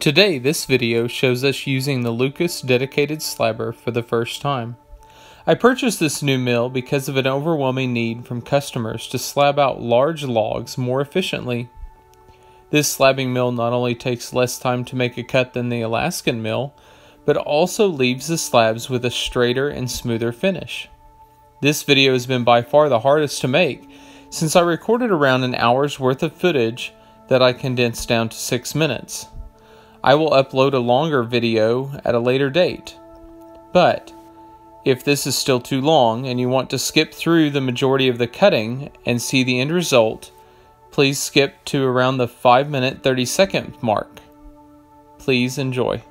Today, this video shows us using the Lucas Dedicated Slabber for the first time. I purchased this new mill because of an overwhelming need from customers to slab out large logs more efficiently. This slabbing mill not only takes less time to make a cut than the Alaskan mill, but also leaves the slabs with a straighter and smoother finish. This video has been by far the hardest to make since I recorded around an hour's worth of footage that I condensed down to 6 minutes. I will upload a longer video at a later date. But if this is still too long and you want to skip through the majority of the cutting and see the end result, please skip to around the 5 minute 30 second mark. Please enjoy.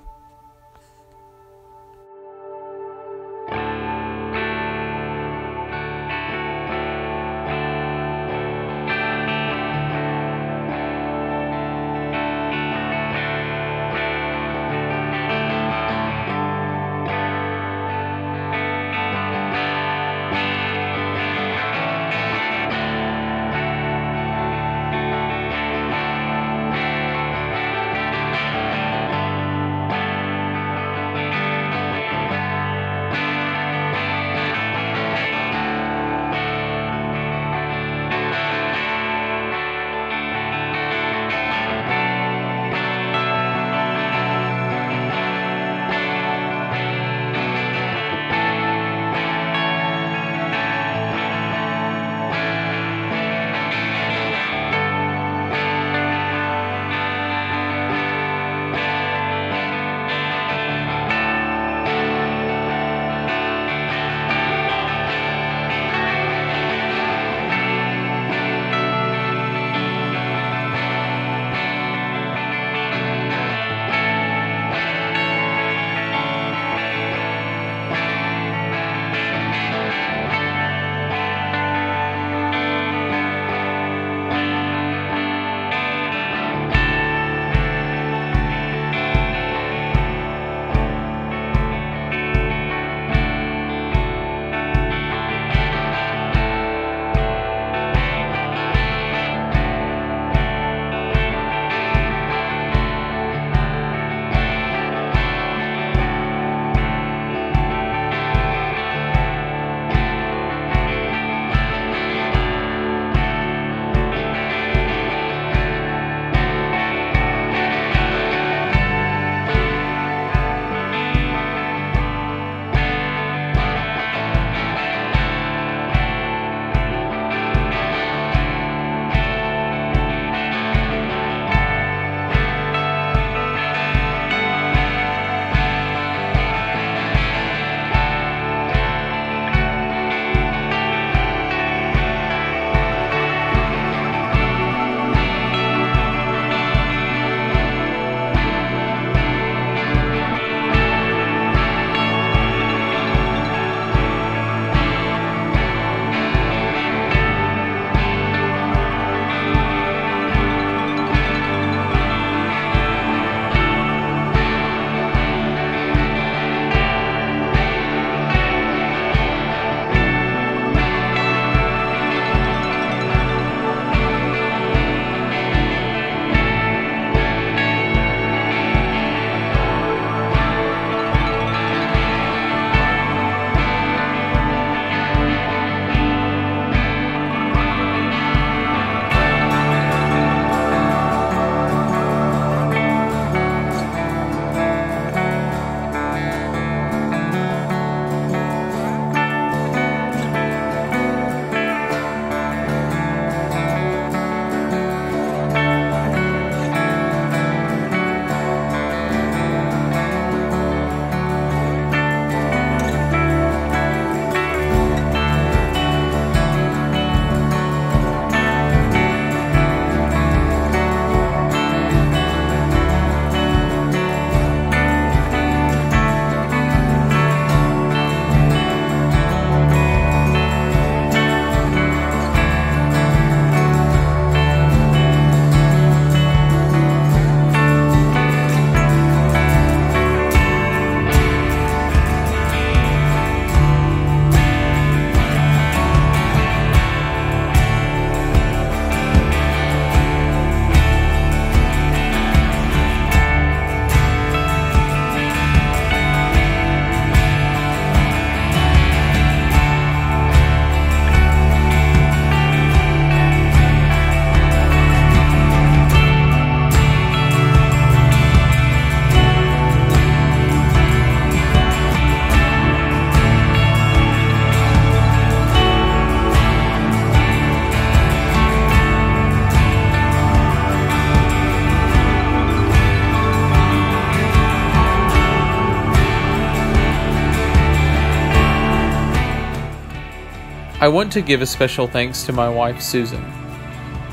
I want to give a special thanks to my wife Susan,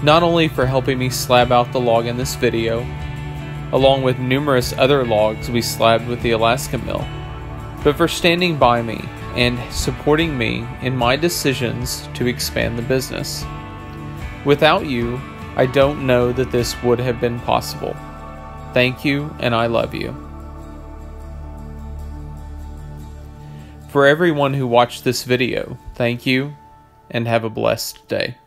not only for helping me slab out the log in this video, along with numerous other logs we slabbed with the Alaska mill, but for standing by me and supporting me in my decisions to expand the business. Without you, I don't know that this would have been possible. Thank you, and I love you. For everyone who watched this video, thank you, and have a blessed day.